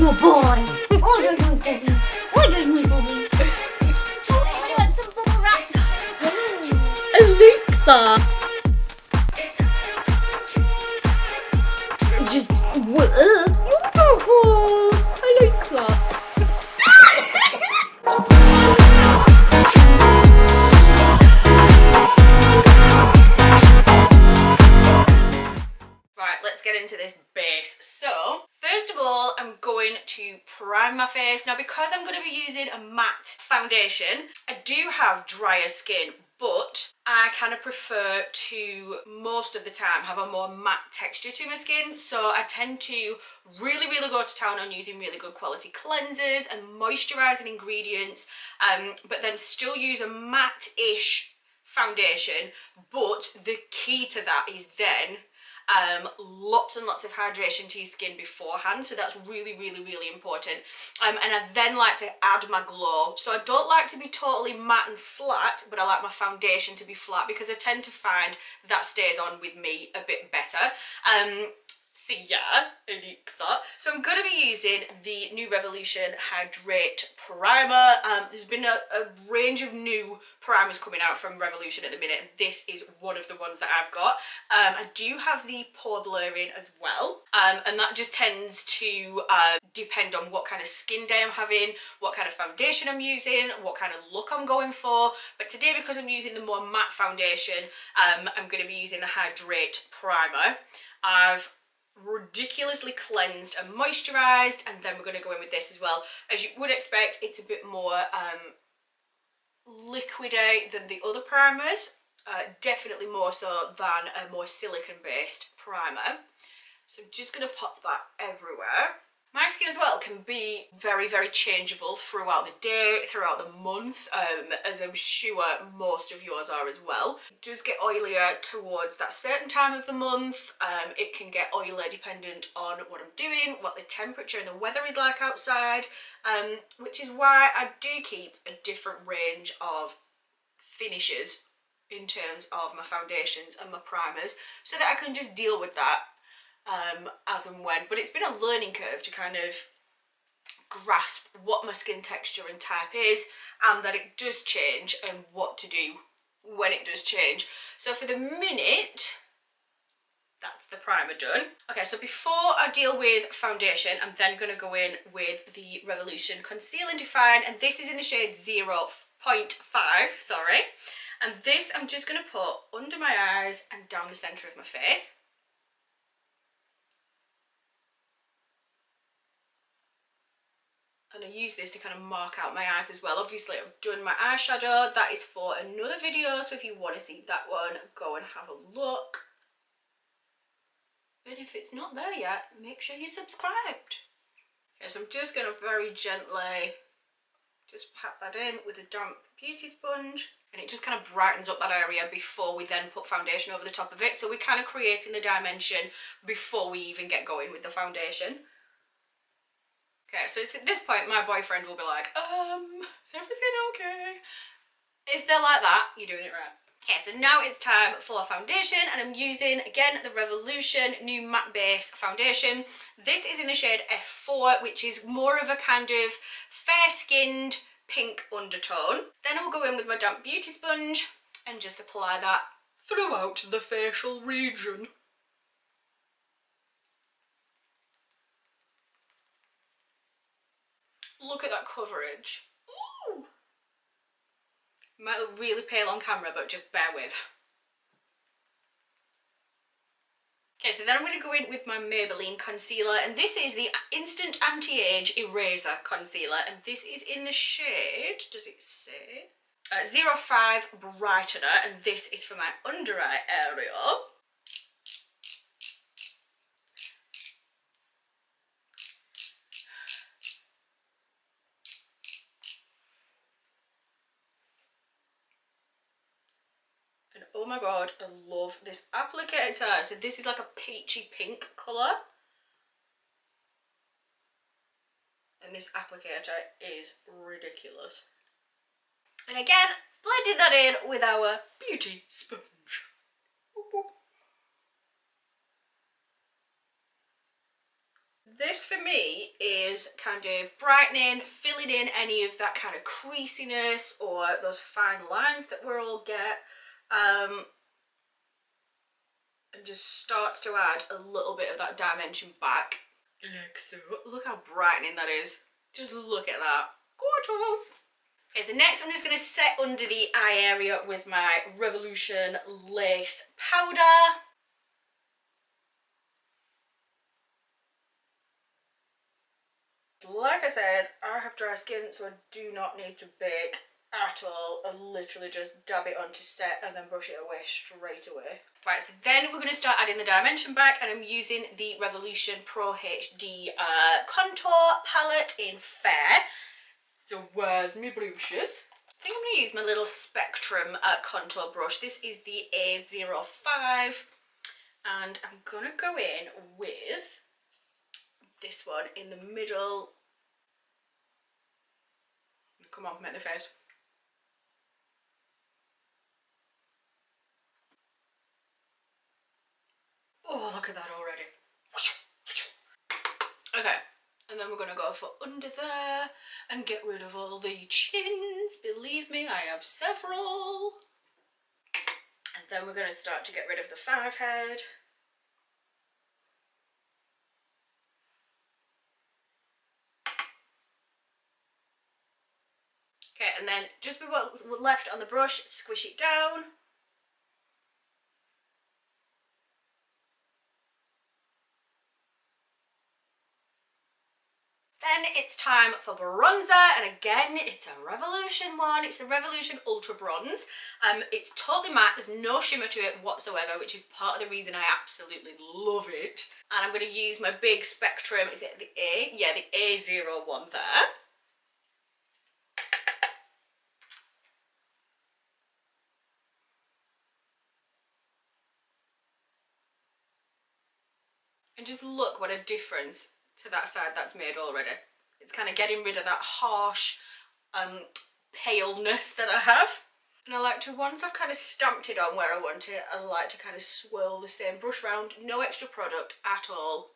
my boy. Oh, there's my bubby. Oh, there's my bubby. Oh, want some bubble wrap. Mm. Alexa. Prime my face. Now, because I'm going to be using a matte foundation, I do have drier skin, but I kind of prefer to, most of the time, have a more matte texture to my skin. So I tend to really, really go to town on using really good quality cleansers and moisturising ingredients, um, but then still use a matte-ish foundation. But the key to that is then um, lots and lots of hydration to your skin beforehand so that's really really really important. Um, and I then like to add my glow. So I don't like to be totally matte and flat but I like my foundation to be flat because I tend to find that stays on with me a bit better. Um, I like that. So I'm going to be using the New Revolution Hydrate Primer. Um, there's been a, a range of new primers coming out from Revolution at the minute and this is one of the ones that I've got. Um, I do have the pore blurring as well um, and that just tends to uh, depend on what kind of skin day I'm having, what kind of foundation I'm using, what kind of look I'm going for. But today because I'm using the more matte foundation, um, I'm going to be using the Hydrate Primer. I've ridiculously cleansed and moisturized and then we're going to go in with this as well. As you would expect it's a bit more um liquidy than the other primers uh, definitely more so than a more silicon based primer. So I'm just going to pop that everywhere my skin as well can be very, very changeable throughout the day, throughout the month, um, as I'm sure most of yours are as well. It does get oilier towards that certain time of the month. Um, it can get oilier dependent on what I'm doing, what the temperature and the weather is like outside, um, which is why I do keep a different range of finishes in terms of my foundations and my primers so that I can just deal with that um, as and when. But it's been a learning curve to kind of grasp what my skin texture and type is and that it does change and what to do when it does change. So for the minute, that's the primer done. Okay, so before I deal with foundation, I'm then going to go in with the Revolution Conceal and Define, and this is in the shade 0.5, sorry. And this I'm just going to put under my eyes and down the centre of my face. And I use this to kind of mark out my eyes as well. Obviously I've done my eyeshadow, that is for another video, so if you want to see that one, go and have a look. And if it's not there yet, make sure you're subscribed. Okay, so I'm just going to very gently just pat that in with a damp beauty sponge and it just kind of brightens up that area before we then put foundation over the top of it. So we're kind of creating the dimension before we even get going with the foundation. Okay, so at this point my boyfriend will be like, um, is everything okay? If they're like that, you're doing it right. Okay, so now it's time for foundation and I'm using, again, the Revolution New Matte Base Foundation. This is in the shade F4, which is more of a kind of fair-skinned pink undertone. Then I'll go in with my damp beauty sponge and just apply that throughout the facial region. Look at that coverage. Ooh. Might look really pale on camera, but just bear with. Okay, so then I'm going to go in with my Maybelline concealer, and this is the Instant Anti-Age Eraser Concealer, and this is in the shade, does it say? Uh, 05 Brightener, and this is for my under eye area. oh my god I love this applicator. So this is like a peachy pink colour and this applicator is ridiculous. And again blending that in with our beauty sponge. This for me is kind of brightening, filling in any of that kind of creasiness or those fine lines that we all get. Um, and just starts to add a little bit of that dimension back. Like so. Look how brightening that is. Just look at that. Gorgeous. Okay, so next I'm just going to set under the eye area with my Revolution Lace Powder. Like I said, I have dry skin, so I do not need to bake at all. I literally just dab it onto set and then brush it away straight away. Right, so then we're going to start adding the dimension back and I'm using the Revolution Pro HD uh, contour palette in Fair. So where's my brushes? I think I'm going to use my little Spectrum uh, contour brush. This is the A05 and I'm going to go in with this one in the middle. Come on, make the face. Oh, look at that already. Okay, and then we're going to go for under there and get rid of all the chins. Believe me, I have several. And then we're going to start to get rid of the five head. Okay, and then just be what's left on the brush, squish it down. Then it's time for bronzer, and again, it's a Revolution one. It's the Revolution Ultra Bronze. Um, it's totally matte, there's no shimmer to it whatsoever, which is part of the reason I absolutely love it. And I'm going to use my big Spectrum, is it the A? Yeah, the A01 there. And just look what a difference to that side that's made already. It's kind of getting rid of that harsh um, paleness that I have. And I like to, once I've kind of stamped it on where I want it, I like to kind of swirl the same brush round, no extra product at all.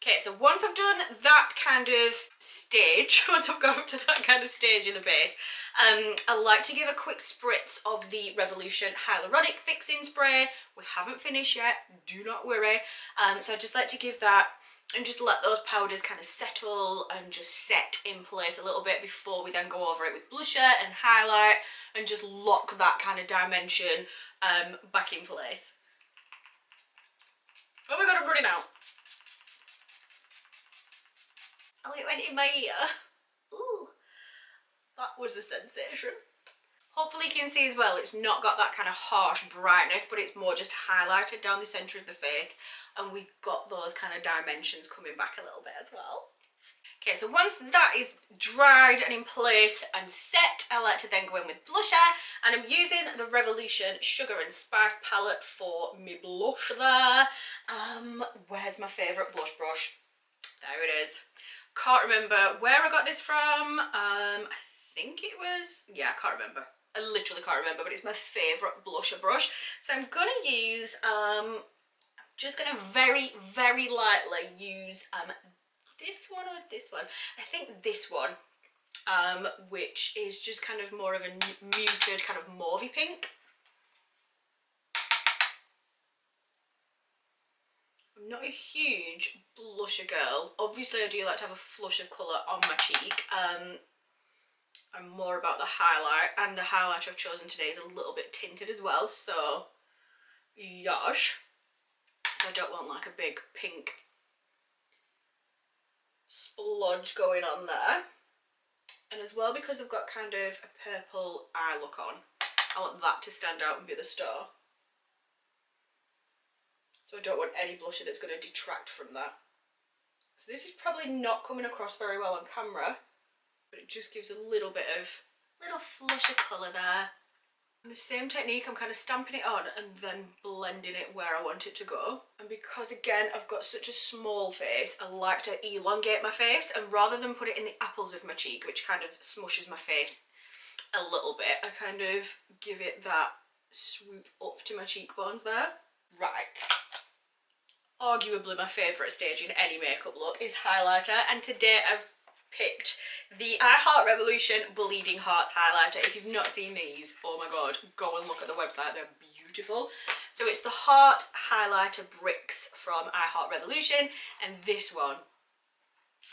Okay, so once I've done that kind of stage, once I've got up to that kind of stage in the base, um, I like to give a quick spritz of the Revolution Hyaluronic Fixing Spray. We haven't finished yet, do not worry. Um, so I just like to give that and just let those powders kind of settle and just set in place a little bit before we then go over it with blusher and highlight and just lock that kind of dimension um, back in place. Oh my god, I'm running out. Oh, it went in my ear. Ooh, that was a sensation. Hopefully you can see as well, it's not got that kind of harsh brightness, but it's more just highlighted down the centre of the face. And we got those kind of dimensions coming back a little bit as well. Okay, so once that is dried and in place and set, I like to then go in with blusher. And I'm using the Revolution Sugar and Spice palette for my blush there. Um, where's my favourite blush brush? There it is. Can't remember where I got this from. Um, I think it was, yeah, I can't remember. I literally can't remember, but it's my favourite blusher brush. So I'm going to use, um, just going to very, very lightly use um, this one or this one. I think this one, um, which is just kind of more of a muted kind of mauvey pink. Not a huge blusher girl. Obviously I do like to have a flush of colour on my cheek. Um, I'm more about the highlight and the highlighter I've chosen today is a little bit tinted as well so yosh so I don't want like a big pink splodge going on there and as well because I've got kind of a purple eye look on I want that to stand out and be the star so I don't want any blusher that's going to detract from that so this is probably not coming across very well on camera but it just gives a little bit of little flush of colour there. And the same technique, I'm kind of stamping it on and then blending it where I want it to go. And because again, I've got such a small face, I like to elongate my face and rather than put it in the apples of my cheek, which kind of smushes my face a little bit, I kind of give it that swoop up to my cheekbones there. Right, arguably my favourite stage in any makeup look is highlighter and today I've picked the I Heart Revolution Bleeding Hearts highlighter. If you've not seen these, oh my god, go and look at the website, they're beautiful. So it's the Heart Highlighter Bricks from I Heart Revolution and this one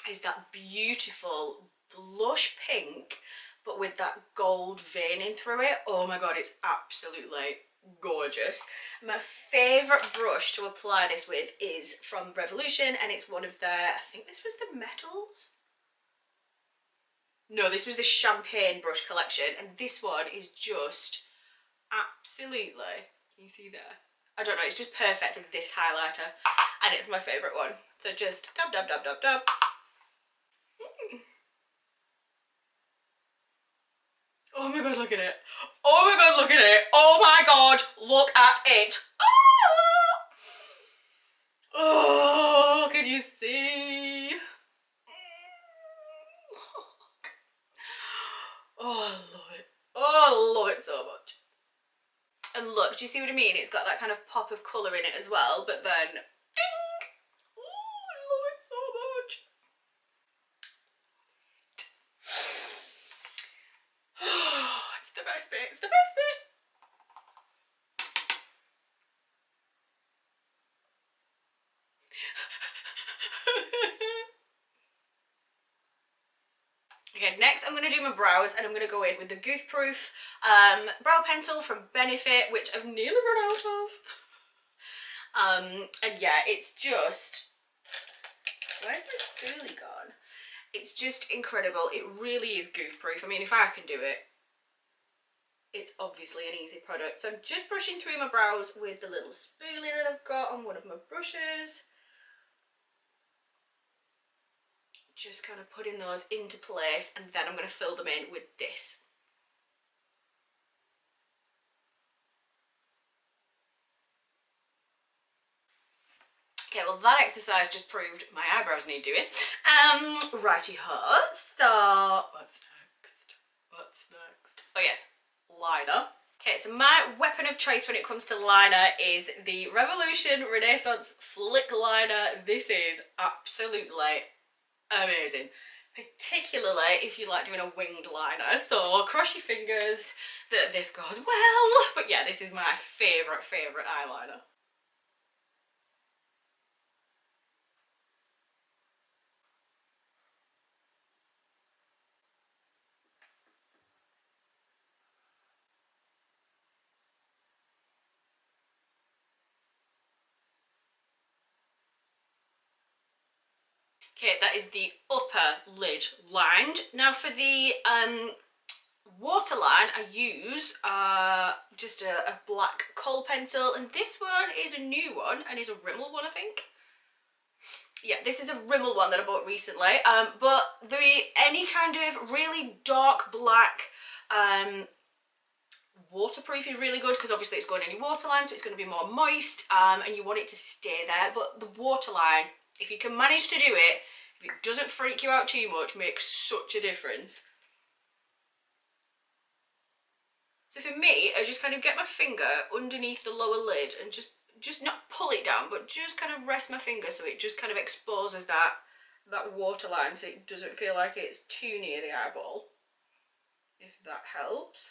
is that beautiful blush pink but with that gold veining through it. Oh my god, it's absolutely gorgeous. My favourite brush to apply this with is from Revolution and it's one of their, I think this was the metals? No, this was the champagne brush collection and this one is just absolutely, can you see there? I don't know, it's just perfect with this highlighter and it's my favourite one. So just dab, dab, dab, dab, dab. Oh my god, look at it. Oh my god, look at it. Oh my god, look at it. Ah! Oh, can you see? Oh, I love it. Oh, I love it so much. And look, do you see what I mean? It's got that kind of pop of colour in it as well, but then... Ding! Oh, I love it so much. it's the best bit. It's the best bit. Okay, next I'm going to do my brows and I'm going to go in with the Goof Proof um, brow pencil from Benefit, which I've nearly run out of. um, and yeah, it's just... Where's my spoolie gone? It's just incredible. It really is goof proof. I mean, if I can do it, it's obviously an easy product. So I'm just brushing through my brows with the little spoolie that I've got on one of my brushes. Just kind of putting those into place and then I'm going to fill them in with this. Okay, well that exercise just proved my eyebrows need doing. Um, righty ho. So, what's next? What's next? Oh yes, liner. Okay, so my weapon of choice when it comes to liner is the Revolution Renaissance Flick Liner. This is absolutely amazing. Particularly if you like doing a winged liner. So cross your fingers that this goes well. But yeah, this is my favourite, favourite eyeliner. Okay, that is the upper lid lined. Now for the um, waterline, I use uh, just a, a black kohl pencil, and this one is a new one, and is a Rimmel one, I think. Yeah, this is a Rimmel one that I bought recently, um, but the any kind of really dark black um, waterproof is really good because obviously it's going in your waterline, so it's going to be more moist, um, and you want it to stay there, but the waterline if you can manage to do it, if it doesn't freak you out too much, makes such a difference. So for me, I just kind of get my finger underneath the lower lid and just, just not pull it down, but just kind of rest my finger so it just kind of exposes that, that waterline so it doesn't feel like it's too near the eyeball, if that helps.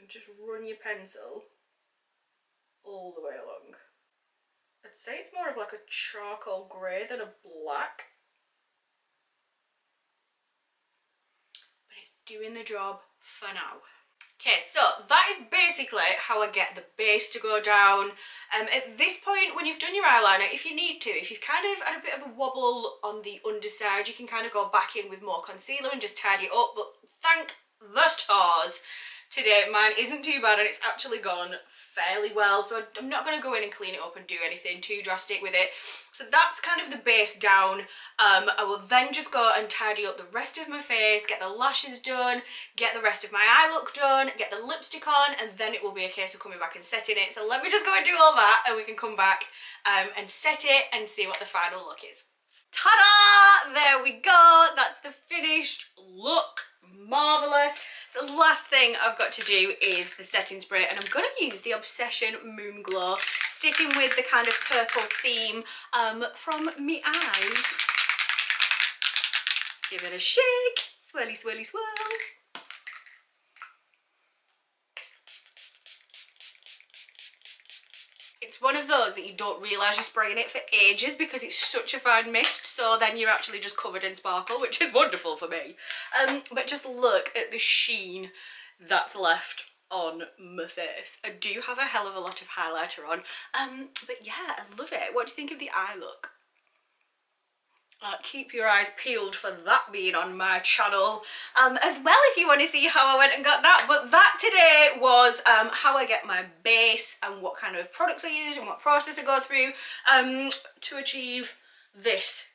And just run your pencil all the way along. I'd say it's more of like a charcoal grey than a black. But it's doing the job for now. Okay, so that is basically how I get the base to go down. Um, at this point, when you've done your eyeliner, if you need to, if you've kind of had a bit of a wobble on the underside, you can kind of go back in with more concealer and just tidy it up. But thank the stars, today. Mine isn't too bad and it's actually gone fairly well. So I'm not going to go in and clean it up and do anything too drastic with it. So that's kind of the base down. Um, I will then just go and tidy up the rest of my face, get the lashes done, get the rest of my eye look done, get the lipstick on, and then it will be a case of coming back and setting it. So let me just go and do all that and we can come back um, and set it and see what the final look is. Ta-da! There we go. That's the finished look. Marvellous. The last thing I've got to do is the setting spray and I'm going to use the Obsession Moon Glow, sticking with the kind of purple theme um, from Me Eyes. Give it a shake, swirly, swirly, swirl. It's one of those that you don't realise you're spraying it for ages because it's such a fine mist so then you're actually just covered in sparkle which is wonderful for me. Um, but just look at the sheen that's left on my face. I do have a hell of a lot of highlighter on um, but yeah I love it. What do you think of the eye look? Uh, keep your eyes peeled for that being on my channel. Um, as well if you want to see how I went and got that but that today was um, how I get my base and what kind of products I use and what process I go through um, to achieve this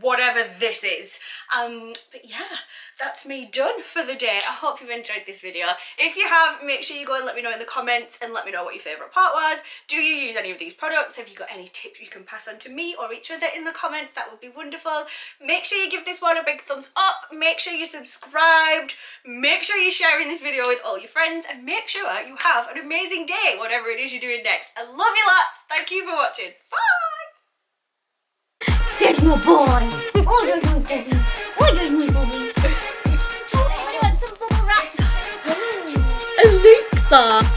whatever this is. Um but yeah that's me done for the day. I hope you've enjoyed this video. If you have make sure you go and let me know in the comments and let me know what your favorite part was. Do you use any of these products? Have you got any tips you can pass on to me or each other in the comments? That would be wonderful. Make sure you give this one a big thumbs up. Make sure you subscribed. Make sure you're sharing this video with all your friends. And make sure you have an amazing day whatever it is you're doing next. I love you lots. Thank you for watching. Bye no boy. Order no Bobby. Order me Bobby. Alexa.